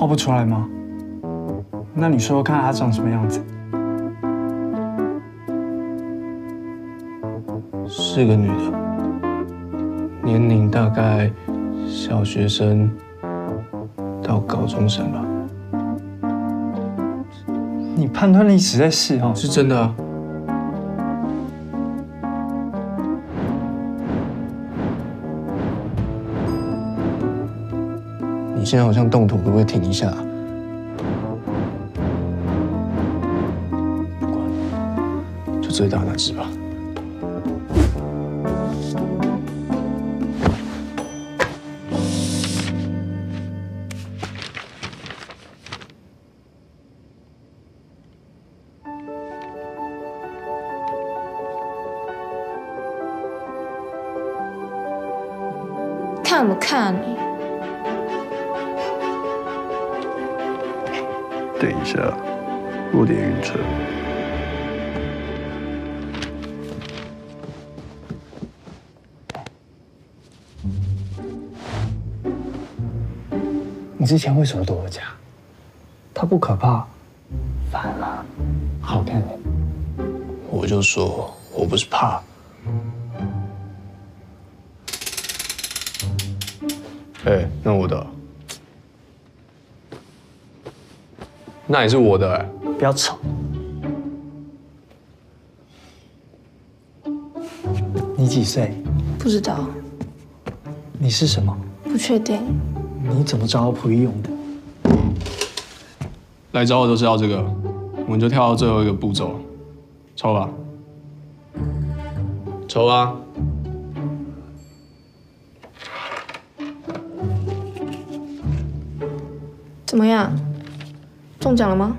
画不出来吗？那你说说看，她长什么样子？是个女的，年龄大概小学生到高中生吧。你判断力实在是哦。是真的啊。你现在好像动图，可不可以停一下？不管，就最大那只吧。看不看？等一下，有点晕车。你之前为什么躲我家？它不可怕，反了好看点。我就说我不是怕。哎、那我的，那也是我的、哎，不要吵。你几岁？不知道，你是什么？不确定。你怎么找到溥仪勇的？来找我都知道这个，我们就跳到最后一个步骤，抽吧，抽啊！怎么样？中奖了吗？